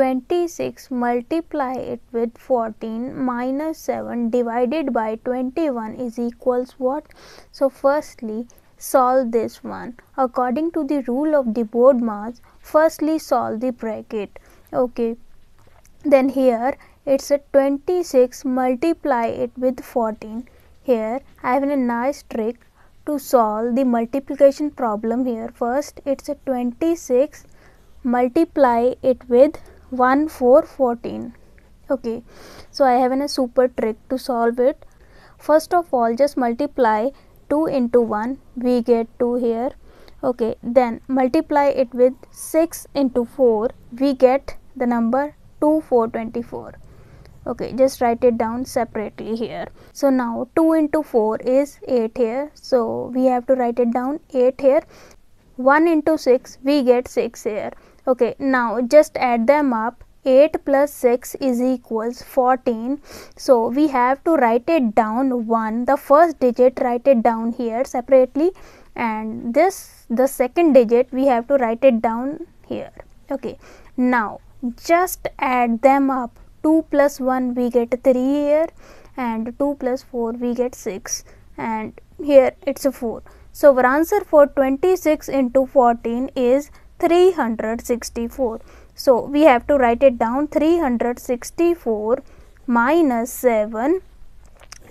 26 multiply it with 14 minus 7 divided by 21 is equals what? So firstly solve this one. According to the rule of the BODMAS firstly solve the bracket. Okay. Then here it's a 26 multiply it with 14 here I have a nice trick to solve the multiplication problem here. First it's a 26 multiply it with 1 4 14 okay. So I have a super trick to solve it. First of all just multiply 2 into 1 we get 2 here. Okay. Then multiply it with 6 into 4 we get the number 2 4 24 okay. Just write it down separately here. So now 2 into 4 is 8 here. So we have to write it down 8 here. 1 into 6 we get 6 here okay now just add them up. 8 plus 6 is equals 14 so we have to write it down. 1 the first digit write it down here separately. And this the second digit we have to write it down here. Okay now just add them up. 2 plus 1 we get 3 here. And 2 plus 4 we get 6 and here it's a 4. So our answer for 26 into 14 is 364. So we have to write it down 364 minus 7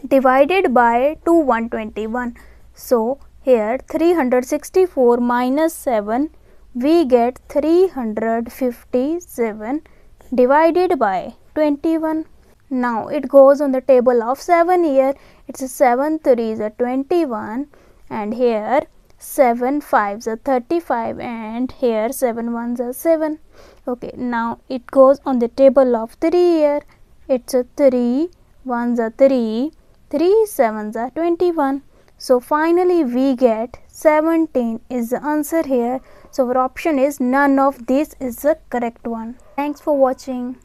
divided by 2 121. So here 364 minus 7 we get 357 divided by 21 now it goes on the table of 7 here it's a 7 3 is a 21 and here 7 5 is a 35 and here 7 1 is 7 okay now it goes on the table of 3 here. It's a 3 1 is a 3 3 7 is a 21 so finally we get 17 is the answer here. So our option is none of this is the correct one. Thanks for watching